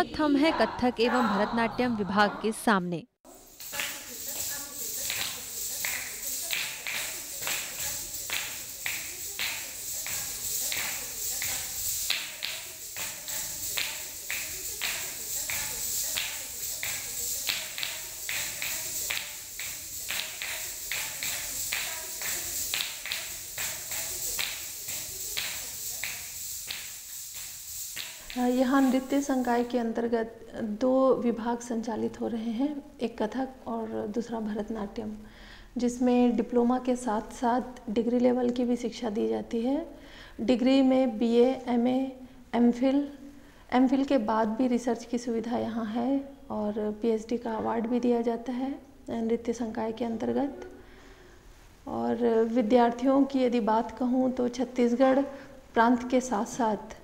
वक्त हम हैं कथक एवं भरतनाट्यम विभाग के सामने यहाँ नृत्य संकाय के अंतर्गत दो विभाग संचालित हो रहे हैं एक कथक और दूसरा भरतनाट्यम जिसमें डिप्लोमा के साथ साथ डिग्री लेवल की भी शिक्षा दी जाती है। डिग्री में बीए, एमए, एमफिल एमफिल के बाद भी रिसर्च की सुविधा यहाँ है और पीएचडी का अवार्ड भी दिया जाता है नृत्य संकाय के अंतर्गत। और विद्यार्थियों की यदि बात कहूँ तो छत्तीसगढ़ प्रांत के साथ साथ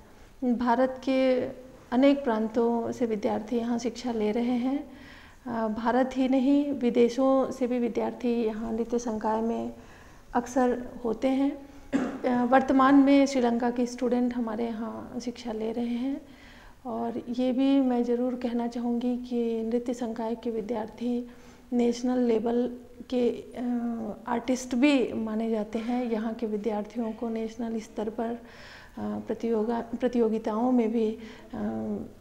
भारत के अनेक प्रांतों से विद्यार्थी यहाँ शिक्षा ले रहे हैं। भारत ही नहीं, विदेशों से भी विद्यार्थी यहाँ नृत्य संकाय में अक्सर होते हैं। वर्तमान में श्रीलंका के स्टूडेंट हमारे यहाँ शिक्षा ले रहे हैं और ये भी मैं ज़रूर कहना चाहूँगी कि नृत्य संकाय के विद्यार्थी नेशनल लेवल के आर्टिस्ट भी माने जाते हैं। यहाँ के विद्यार्थियों को नेशनल स्तर पर प्रतियोगा, प्रतियोगिताओं में भी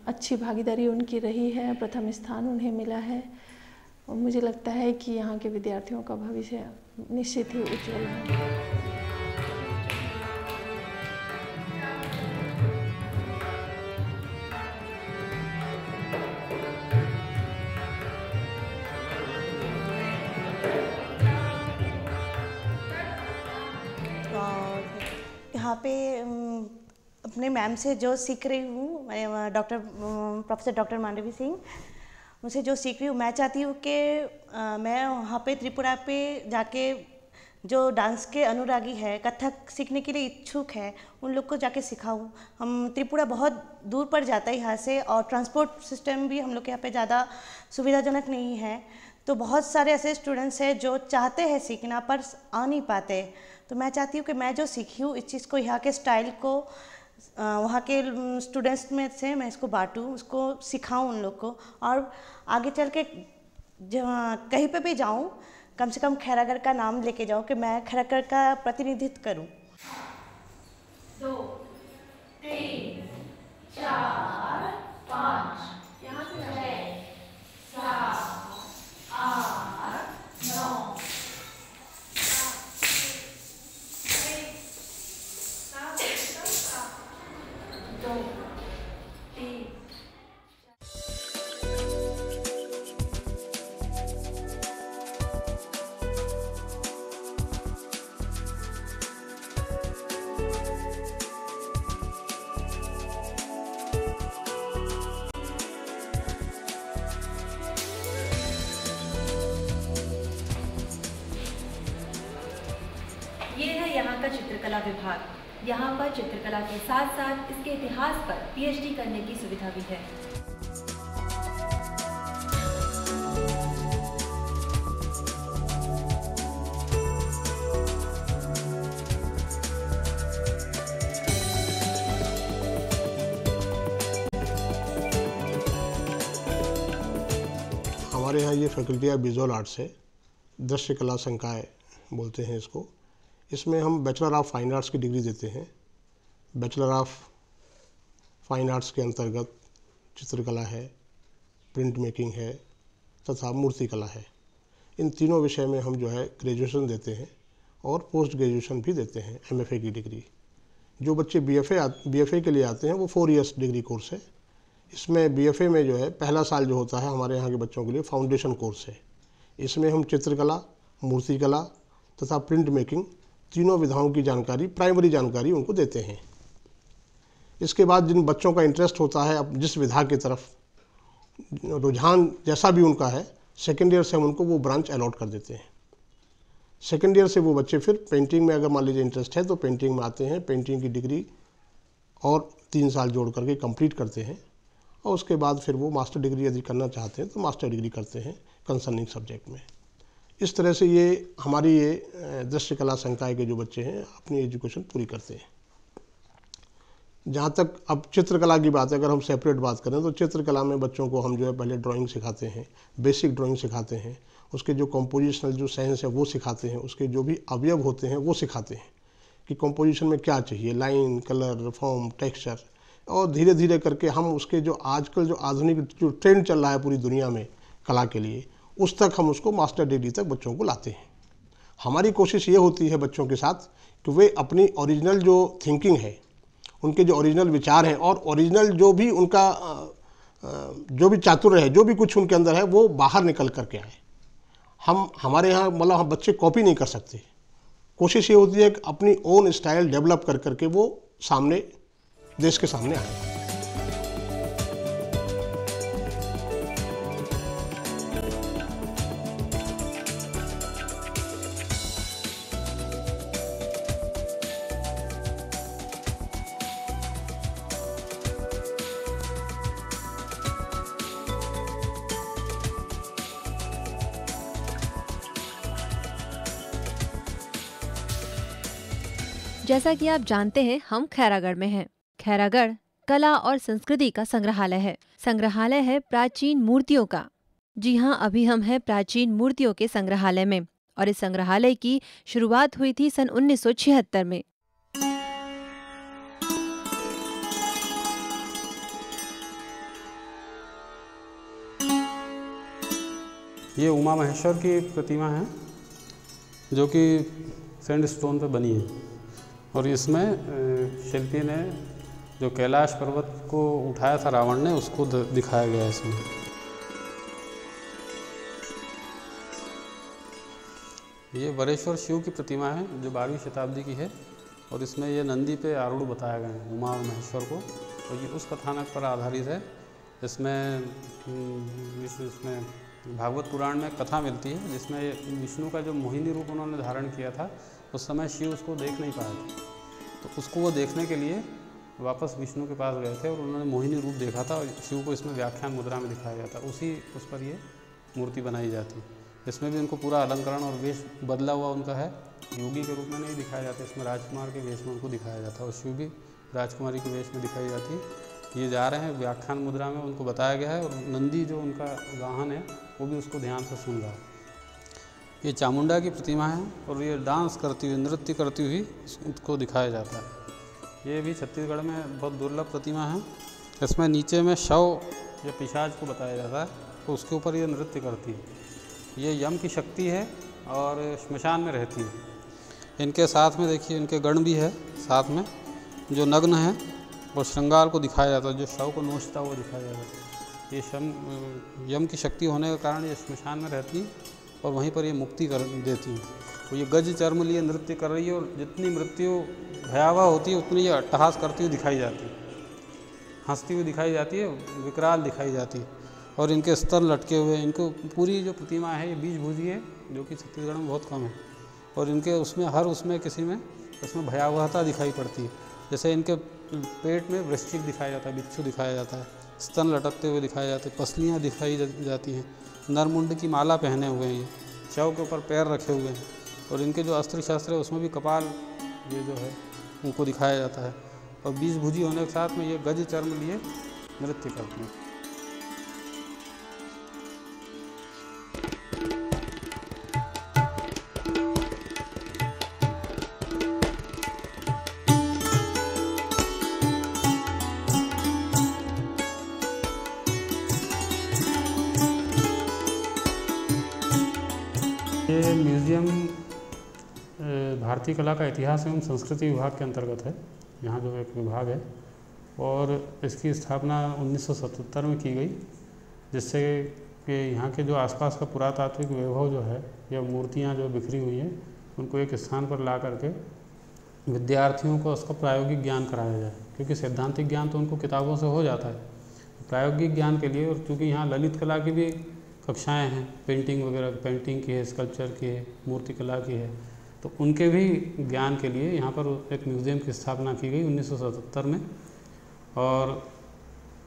अच्छी भागीदारी उनकी रही है, प्रथम स्थान उन्हें मिला है। और मुझे लगता है कि यहाँ के विद्यार्थियों का भविष्य निश्चित ही उज्जवल है। यहाँ पे अपने मैम से जो सीख रही हूँ doctor professor doctor Mandavi Singh, उनसे जो सीख रही हूँ, मैं चाहती हूँ कि मैं वहाँ पे त्रिपुरा पे जाके जो डांस के अनुरागी है, कथक सीखने के लिए इच्छुक है, उन लोग को जाके सिखाऊँ। हम त्रिपुरा बहुत दूर पर जाता है यहाँ से और ट्रांसपोर्ट सिस्टम भी हम लोग के यहाँ पे ज़्यादा सुविधाजनक नहीं है। तो बहुत सारे ऐसे स्टूडेंट्स हैं जो चाहते हैं सीखना पर आ नहीं पाते। तो मैं चाहती हूँ कि मैं जो सीखी हूँ, इस चीज़ को, यहाँ के स्टाइल को वहाँ के स्टूडेंट्स में से मैं इसको बांटूँ, उसको सिखाऊँ उन लोग को और आगे चल के कहीं पे भी जाऊँ, कम से कम खैरागढ़ का नाम लेके जाऊँ कि मैं खैरागढ़ का प्रतिनिधित्व करूँ। दो, तीन, चार यहाँ पर चित्रकला के साथ साथ इसके इतिहास पर पीएचडी करने की सुविधा भी है। हमारे यहाँ ये फैकल्टी है विजुअल आर्ट्स है, दृश्य कला संकाय बोलते हैं इसको। इसमें हम बैचलर ऑफ़ फाइन आर्ट्स की डिग्री देते हैं। बैचलर ऑफ़ फाइन आर्ट्स के अंतर्गत चित्रकला है प्रिंट मेकिंग है तथा मूर्ति कला है। इन तीनों विषय में हम जो है ग्रेजुएशन देते हैं और पोस्ट ग्रेजुएशन भी देते हैं एमएफए की डिग्री जो बच्चे बीएफए बीएफए के लिए आते हैं, वो फोर इयर्स डिग्री कोर्स है। इसमें बीएफए में जो है पहला साल जो होता है हमारे यहाँ के बच्चों के लिए फाउंडेशन कोर्स है। इसमें हम चित्रकला मूर्तिकला तथा प्रिंट मेकिंग तीनों विधाओं की जानकारी प्राइमरी जानकारी उनको देते हैं। इसके बाद जिन बच्चों का इंटरेस्ट होता है, अब जिस विधा की तरफ़, रुझान जैसा भी उनका है सेकेंड ईयर से हम उनको वो ब्रांच अलॉट कर देते हैं। सेकेंड ईयर से वो बच्चे फिर पेंटिंग में अगर मान लीजिए इंटरेस्ट है तो पेंटिंग में आते हैं पेंटिंग की डिग्री और तीन साल जोड़ करके कंप्लीट करते हैं और उसके बाद फिर वो मास्टर डिग्री यदि करना चाहते हैं तो मास्टर डिग्री करते हैं कंसर्निंग सब्जेक्ट में। इस तरह से ये हमारी ये दृश्य कला संकाय के जो बच्चे हैं, अपनी एजुकेशन पूरी करते हैं। जहाँ तक अब चित्रकला की बात है, अगर हम सेपरेट बात करें तो चित्रकला में बच्चों को हम जो है पहले ड्राइंग सिखाते हैं बेसिक ड्राइंग सिखाते हैं, उसके जो कंपोजिशनल जो सेंस है, वो सिखाते हैं, उसके जो भी अवयव होते हैं, वो सिखाते हैं कि कंपोजिशन में क्या चाहिए लाइन कलर फॉर्म टेक्सचर और धीरे धीरे करके हम उसके जो आजकल जो आधुनिक जो ट्रेंड चल रहा है पूरी दुनिया में कला के लिए उस तक हम उसको मास्टर डिग्री तक बच्चों को लाते हैं। हमारी कोशिश ये होती है बच्चों के साथ कि वे अपनी ओरिजिनल जो थिंकिंग है, उनके जो ओरिजिनल विचार हैं और ओरिजिनल जो भी उनका जो भी चातुर्य है, जो भी कुछ उनके अंदर है, वो बाहर निकल करके आए। हम, हमारे यहाँ मतलब हम बच्चे कॉपी नहीं कर सकते। कोशिश ये होती है कि अपनी ओन स्टाइल डेवलप कर करके वो सामने, देश के सामने आए। जैसा कि आप जानते हैं, हम खैरागढ़ में हैं। खैरागढ़ कला और संस्कृति का संग्रहालय है। संग्रहालय है प्राचीन मूर्तियों का। जी हाँ अभी हम हैं प्राचीन मूर्तियों के संग्रहालय में और इस संग्रहालय की शुरुआत हुई थी सन 1976 में। ये उमा महेश्वर की प्रतिमा है, जो कि सैंड स्टोन पर बनी है। और इसमें शिल्पी ने जो कैलाश पर्वत को उठाया था रावण ने, उसको दिखाया गया है इसमें। ये वरेश्वर शिव की प्रतिमा है, जो बारहवीं शताब्दी की है, और इसमें ये नंदी पे आरूढ़ बताया गया है, उमा और महेश्वर को। और ये उस कथानक पर आधारित है इसमें इसमें भागवत पुराण में कथा मिलती है, जिसमें विष्णु का जो मोहिनी रूप उन्होंने धारण किया था उस समय शिव उसको देख नहीं पाए थे। तो उसको वो देखने के लिए वापस विष्णु के पास गए थे और उन्होंने मोहिनी रूप देखा था और शिव को इसमें व्याख्यान मुद्रा में दिखाया जाता उसी उस पर ये मूर्ति बनाई जाती इसमें भी उनको पूरा अलंकरण और वेश बदला हुआ उनका है। योगी के रूप में नहीं दिखाया जाता, इसमें राजकुमार के वेश में उनको दिखाया जाता और शिव भी राजकुमारी के वेश में दिखाई जाती ये जा रहे हैं, व्याख्यान मुद्रा में उनको बताया गया है और नंदी जो उनका वाहन है, वो भी उसको ध्यान से सुन रहा है। ये चामुंडा की प्रतिमा है और ये डांस करती हुई, नृत्य करती हुई उसको दिखाया जाता है। ये भी छत्तीसगढ़ में बहुत दुर्लभ प्रतिमा है। इसमें नीचे में शव, या पिशाच को बताया जाता है तो उसके ऊपर ये नृत्य करती है। ये यम की शक्ति है और श्मशान में रहती है। इनके साथ में देखिए, इनके गण भी है साथ में, जो नग्न है और श्रृंगार को दिखाया जाता है, जो शव को नोचता हुआ दिखाया जाता है। ये शम, यम की शक्ति होने के कारण ये शमशान में रहती है। और वहीं पर ये मुक्ति कर देती हैं। तो ये गज चर्म लिए नृत्य कर रही है और जितनी मृत्यु भयावह होती है, उतनी ये अट्टहास करती हुई दिखाई जाती है। हंसती हुई दिखाई जाती है, विकराल दिखाई जाती है। और इनके स्तर लटके हुए इनको पूरी जो प्रतिमा है, ये बीज भूजी है, जो कि छत्तीसगढ़ में बहुत कम है। और इनके उसमें, हर उसमें किसी में, उसमें भयावहता दिखाई पड़ती है। जैसे इनके पेट में वृश्चिक दिखाया जाता है, बिच्छू दिखाया जाता है। स्तन लटकते हुए दिखाए जाते हैं, पसलियाँ दिखाई जाती हैं। नरमुंड की माला पहने हुए हैं शव के ऊपर पैर रखे हुए हैं और इनके जो अस्त्र शास्त्र है, उसमें भी कपाल ये जो है, उनको दिखाया जाता है। और बीज भुजी होने के साथ में ये गज चर्म लिए नृत्य करते हैं। भारतीय कला का इतिहास एवं संस्कृति विभाग के अंतर्गत है। यहाँ जो एक विभाग है और इसकी स्थापना 1977 में की गई, जिससे कि यहाँ के जो आसपास का पुरातात्विक वैभव जो है या मूर्तियाँ जो बिखरी हुई हैं, उनको एक स्थान पर ला करके विद्यार्थियों को उसका प्रायोगिक ज्ञान कराया जाए। क्योंकि सैद्धांतिक ज्ञान तो उनको किताबों से हो जाता है। प्रायोगिक ज्ञान के लिए और चूँकि यहाँ ललित कला की भी कक्षाएँ हैं, पेंटिंग वगैरह, पेंटिंग की है, स्कल्पचर की है, मूर्ति कला की है तो उनके भी ज्ञान के लिए यहाँ पर एक म्यूज़ियम की स्थापना की गई 1977 में। और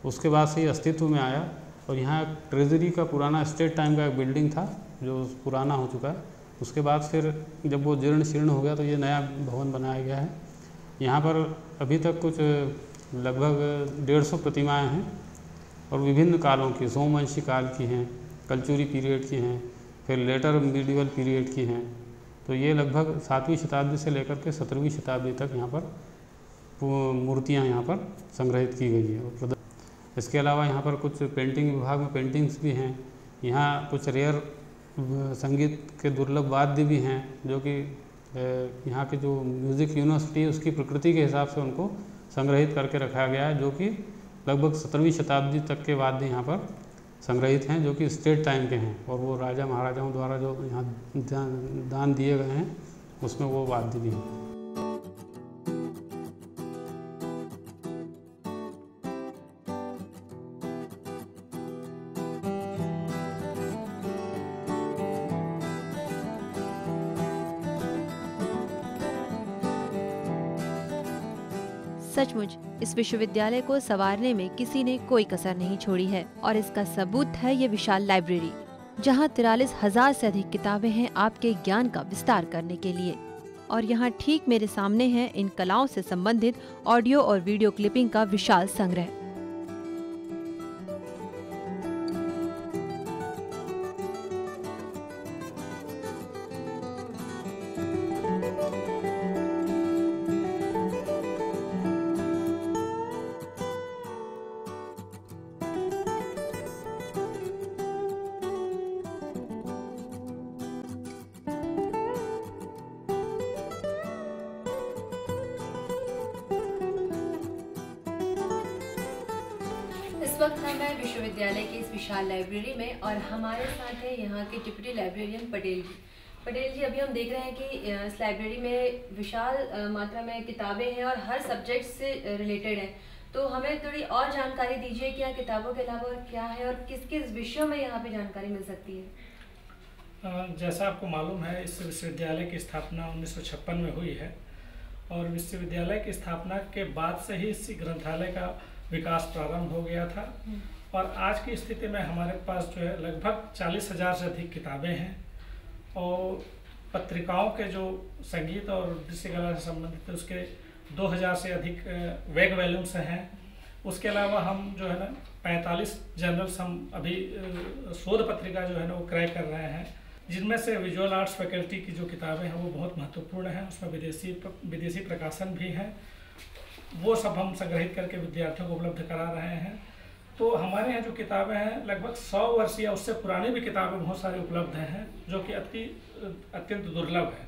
उसके बाद से ये अस्तित्व में आया और यहाँ ट्रेजरी का पुराना स्टेट टाइम का एक बिल्डिंग था, जो पुराना हो चुका है। उसके बाद फिर जब वो जीर्ण शीर्ण हो गया तो ये नया भवन बनाया गया है। यहाँ पर अभी तक कुछ लगभग डेढ़ सौ प्रतिमाएँ हैं और विभिन्न कालों की, सोमवंशी काल की हैं, कलचुरी पीरियड की हैं, फिर लेटर मीडिवल पीरियड की हैं। तो ये लगभग सातवीं शताब्दी से लेकर के सत्रहवीं शताब्दी तक यहाँ पर मूर्तियाँ यहाँ पर संग्रहित की गई है इसके अलावा यहाँ पर कुछ पेंटिंग विभाग में पेंटिंग्स भी हैं। यहाँ कुछ रेयर संगीत के दुर्लभ वाद्य भी हैं जो कि यहाँ की जो म्यूज़िक यूनिवर्सिटी उसकी प्रकृति के हिसाब से उनको संग्रहित करके रखा गया है, जो कि लगभग सत्रहवीं शताब्दी तक के वाद्य यहाँ पर संग्रहित हैं, जो कि स्टेट टाइम के हैं। और वो राजा महाराजाओं द्वारा जो यहाँ दान दिए गए हैं, उसमें वो वाद्य भी हैं। सचमुच, इस विश्वविद्यालय को संवारने में किसी ने कोई कसर नहीं छोड़ी है और इसका सबूत है ये विशाल लाइब्रेरी, जहाँ तिरालीस हज़ार ऐसी अधिक किताबें हैं आपके ज्ञान का विस्तार करने के लिए। और यहाँ ठीक मेरे सामने है इन कलाओं से संबंधित ऑडियो और वीडियो क्लिपिंग का विशाल संग्रह। वक्त हम हैं विश्वविद्यालय के इस विशाल लाइब्रेरी में और हमारे साथ है यहाँ के डिप्टी लाइब्रेरियन पटेल जी। पटेल जी, अभी हम देख रहे हैं कि इस लाइब्रेरी में विशाल मात्रा में किताबें हैं और हर सब्जेक्ट से रिलेटेड है। तो हमें थोड़ी और जानकारी दीजिए कि यहाँ किताबों के अलावा क्या है और किस किस विषयों में यहाँ पे जानकारी मिल सकती है? जैसा आपको मालूम है, इस विश्वविद्यालय की स्थापना उन्नीस सौ छप्पन में हुई है और विश्वविद्यालय की स्थापना के बाद से ही इस ग्रंथालय का विकास प्रारंभ हो गया था। और आज की स्थिति में हमारे पास जो है लगभग चालीस हज़ार से अधिक किताबें हैं और पत्रिकाओं के जो संगीत और दृश्य कला से संबंधित उसके 2000 से अधिक वेग वैल्यूम्स हैं। उसके अलावा हम जो है ना 45 जर्नल्स हम अभी शोध पत्रिका जो है ना वो क्रय कर रहे हैं। जिनमें से विजुअल आर्ट्स फैकल्टी की जो किताबें हैं वो बहुत महत्वपूर्ण हैं। उसमें विदेशी विदेशी प्रकाशन भी हैं। वो सब हम संग्रहित करके विद्यार्थियों को उपलब्ध करा रहे हैं। तो हमारे यहाँ जो किताबें हैं, लगभग सौ वर्ष या उससे पुरानी भी किताबें बहुत सारी उपलब्ध हैं, जो कि अति, अत्यंत दुर्लभ है।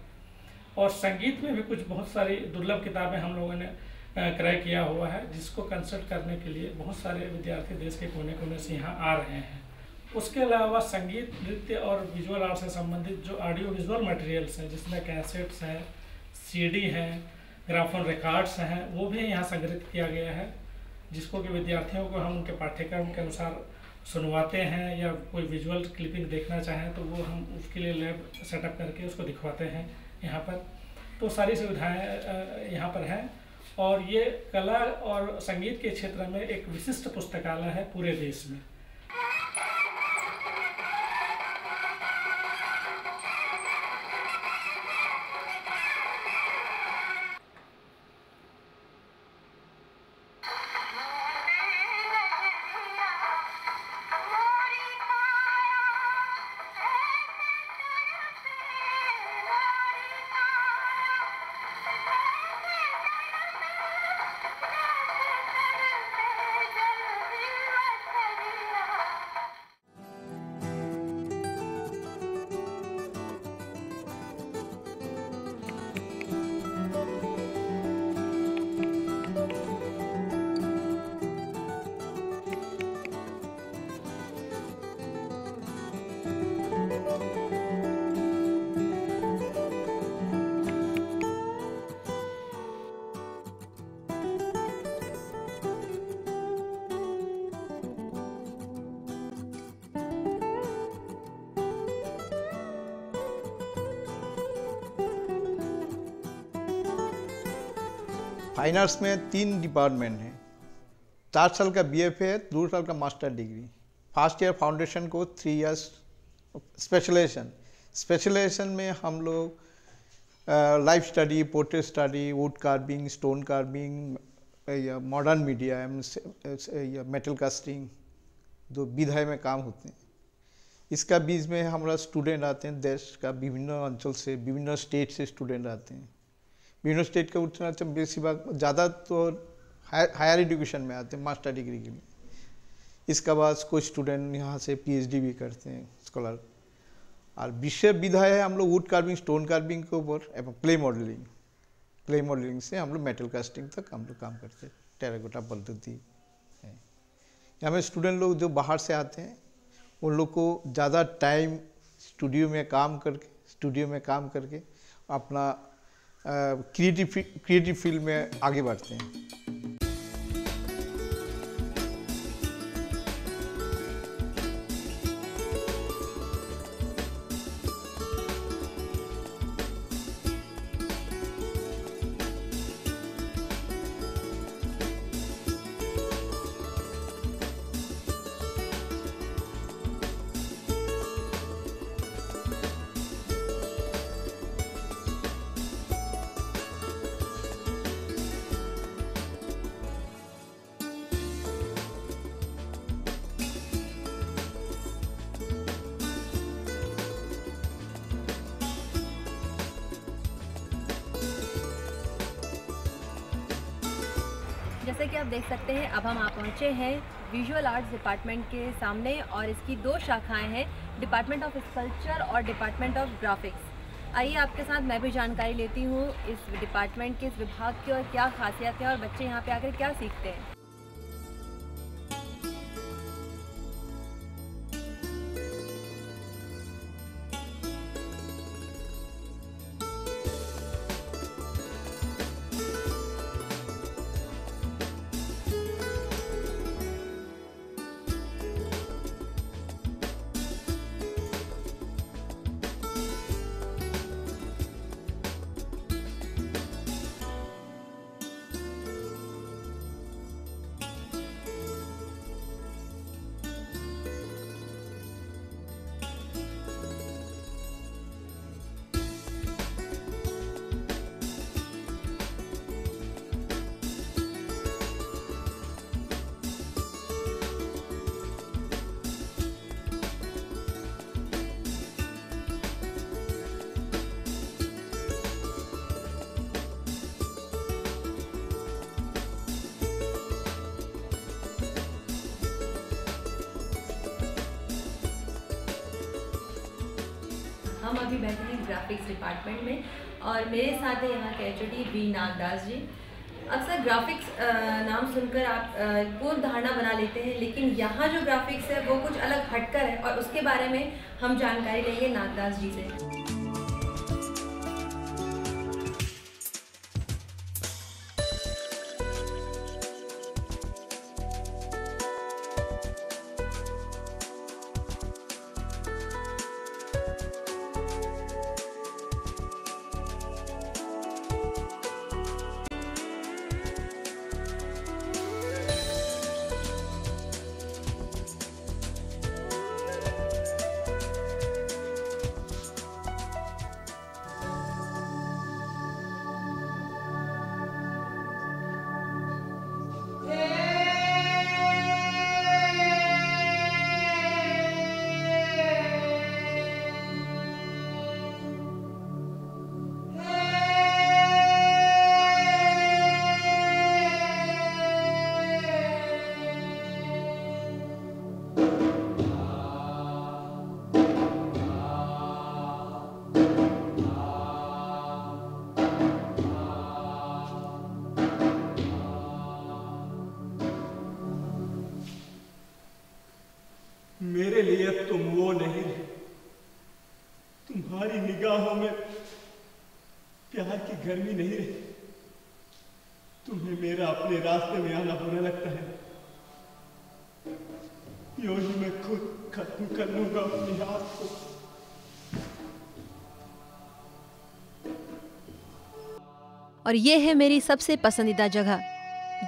और संगीत में भी कुछ बहुत सारी दुर्लभ किताबें हम लोगों ने क्रय किया हुआ है, जिसको कंसल्ट करने के लिए बहुत सारे विद्यार्थी देश के कोने कोने से यहाँ आ रहे हैं। उसके अलावा संगीत, नृत्य और विजुअल आर्ट से संबंधित जो ऑडियो विजुअल मटेरियल्स हैं, जिसमें कैसेट्स हैं सीडी हैं ग्राफोन रिकॉर्ड्स हैं, वो भी यहाँ संग्रहित किया गया है, जिसको कि विद्यार्थियों को हम उनके पाठ्यक्रम के अनुसार सुनवाते हैं या कोई विजुअल क्लिपिंग देखना चाहें तो वो हम उसके लिए लैब सेटअप करके उसको दिखवाते हैं यहाँ पर। तो सारी सुविधाएँ यहाँ पर हैं। और ये कला और संगीत के क्षेत्र में एक विशिष्ट पुस्तकालय है पूरे देश में। फाइन आर्ट्स में तीन डिपार्टमेंट हैं। चार साल का बी एफ़ है दो साल का master degree. First year foundation को थ्री इयर्स स्पेशलाइजेशन स्पेशलाइजेशन में हम लोग life study portrait study wood carving stone carving या मॉडर्न मीडिया या मेटल कास्टिंग जो विधाय में काम होते हैं। इसका बीच में हमारा स्टूडेंट आते हैं, देश का विभिन्न अंचल से, विभिन्न स्टेट से स्टूडेंट आते हैं। विभिन्न स्टेट का उतना बेसिभाग ज़्यादा तो हायर एजुकेशन में आते हैं मास्टर डिग्री के लिए। इसके बाद कुछ स्टूडेंट यहाँ से पीएचडी भी करते हैं स्कॉलर और विधा है, हम लोग वुड कार्विंग स्टोन कार्विंग के ऊपर, एवं क्ले मॉडलिंग क्ले मॉडलिंग से हम लोग मेटल कास्टिंग तक हम लोग काम करते हैं टेराकोटा पद्धति। है। यहाँ में स्टूडेंट लोग जो बाहर से आते हैं, उन लोग को ज़्यादा टाइम स्टूडियो में काम करके स्टूडियो में काम करके अपना क्रिएटिव क्रिएटिव फ़ील्ड में आगे बढ़ते हैं। जैसे कि आप देख सकते हैं, अब हम आप पहुँचे हैं विजुअल आर्ट्स डिपार्टमेंट के सामने और इसकी दो शाखाएँ हैं डिपार्टमेंट ऑफ़ स्कल्पचर और डिपार्टमेंट ऑफ़ ग्राफिक्स आइए आपके साथ मैं भी जानकारी लेती हूँ इस डिपार्टमेंट के इस विभाग की और क्या खासियत है और बच्चे यहाँ पे आकर क्या सीखते हैं। हम अभी बैठे हैं ग्राफिक्स डिपार्टमेंट में और मेरे साथ है यहाँ के एच बी नागदास जी। अक्सर ग्राफिक्स नाम सुनकर आप पूर्व धारणा बना लेते हैं, लेकिन यहाँ जो ग्राफिक्स है वो कुछ अलग हटकर है और उसके बारे में हम जानकारी लेंगे नागदास जी से। गर्मी नहीं रही, तुम्हें मेरा अपने रास्ते में आना बुरा लगता है। यूँ ही मैं खुद खत्म कर लूँगा अपनी हाथ को। और ये है मेरी सबसे पसंदीदा जगह,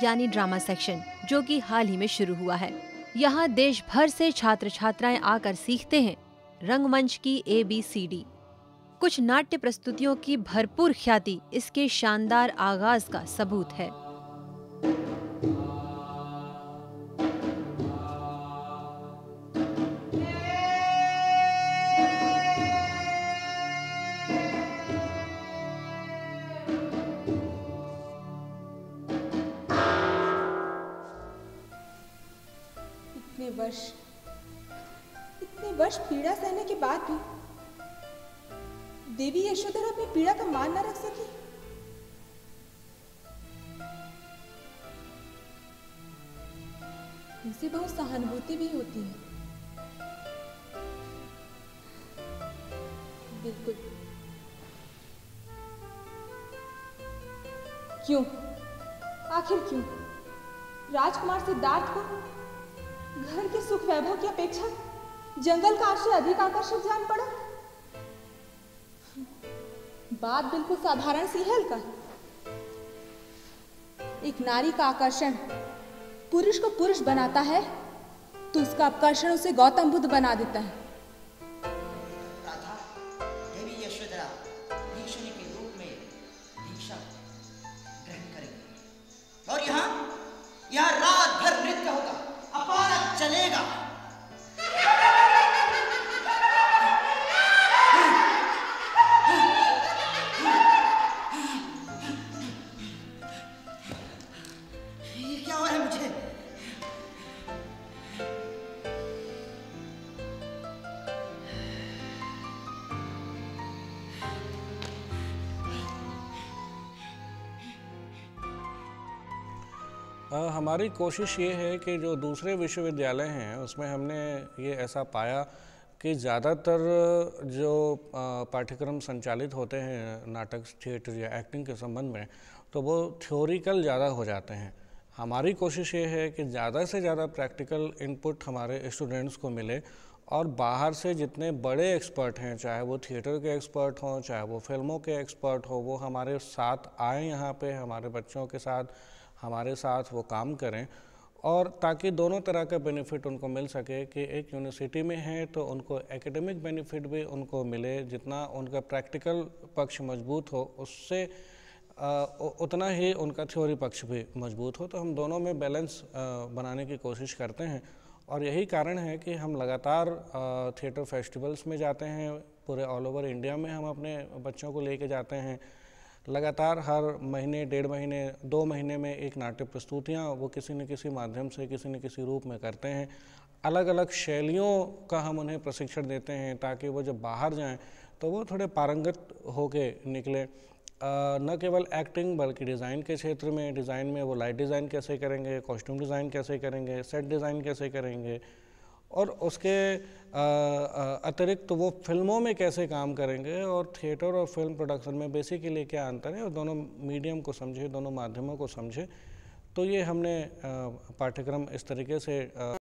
यानी ड्रामा सेक्शन, जो कि हाल ही में शुरू हुआ है। यहाँ देश भर से छात्र छात्राएँ आकर सीखते हैं रंगमंच की ए बी सी डी कुछ नाट्य प्रस्तुतियों की भरपूर ख्याति इसके शानदार आगाज़ का सबूत है। देवी यशोधरा अपनी पीड़ा का मान न रख सकी। उनसे बहुत सहानुभूति भी होती है। बिल्कुल। क्यों? आखिर क्यों? राजकुमार सिद्धार्थ को? घर के सुख वैभव की अपेक्षा जंगल का आश्रय अधिक आकर्षक जान पड़ा? बात बिल्कुल साधारण सी है का एक नारी का आकर्षण पुरुष को पुरुष बनाता है तो उसका आकर्षण उसे गौतम बुद्ध बना देता है। हमारी कोशिश ये है कि जो दूसरे विश्वविद्यालय हैं, उसमें हमने ये ऐसा पाया कि ज़्यादातर जो पाठ्यक्रम संचालित होते हैं नाटक, थिएटर या एक्टिंग के संबंध में तो वो थ्योरिकल ज़्यादा हो जाते हैं। हमारी कोशिश ये है कि ज़्यादा से ज़्यादा प्रैक्टिकल इनपुट हमारे स्टूडेंट्स को मिले और बाहर से जितने बड़े एक्सपर्ट हैं, चाहे वो थिएटर के एक्सपर्ट हों, चाहे वो फ़िल्मों के एक्सपर्ट हों, वो हमारे साथ आए यहाँ पे, हमारे बच्चों के साथ हमारे साथ वो काम करें और ताकि दोनों तरह का बेनिफिट उनको मिल सके कि एक यूनिवर्सिटी में है तो उनको एकेडमिक बेनिफिट भी उनको मिले जितना उनका प्रैक्टिकल पक्ष मज़बूत हो उससे उ- उतना ही उनका थ्योरी पक्ष भी मज़बूत हो। तो हम दोनों में बैलेंस अ, बनाने की कोशिश करते हैं और यही कारण है कि हम लगातार थिएटर फेस्टिवल्स में जाते हैं पूरे ऑल ओवर इंडिया में हम अपने बच्चों को लेके जाते हैं। लगातार हर महीने, डेढ़ महीने, दो महीने में एक नाट्य प्रस्तुतियाँ वो किसी न किसी माध्यम से, किसी न किसी रूप में करते हैं। अलग अलग शैलियों का हम उन्हें प्रशिक्षण देते हैं ताकि वो जब बाहर जाएँ तो वो थोड़े पारंगत होके निकले। न केवल एक्टिंग बल्कि डिज़ाइन के क्षेत्र में डिज़ाइन में वो लाइट डिज़ाइन कैसे करेंगे कॉस्ट्यूम डिज़ाइन कैसे करेंगे सेट डिज़ाइन कैसे करेंगे और उसके अतिरिक्त तो वो फ़िल्मों में कैसे काम करेंगे और थिएटर और फ़िल्म प्रोडक्शन में बेसिकली क्या अंतर है और दोनों मीडियम को समझे, दोनों माध्यमों को समझे तो ये हमने पाठ्यक्रम इस तरीके से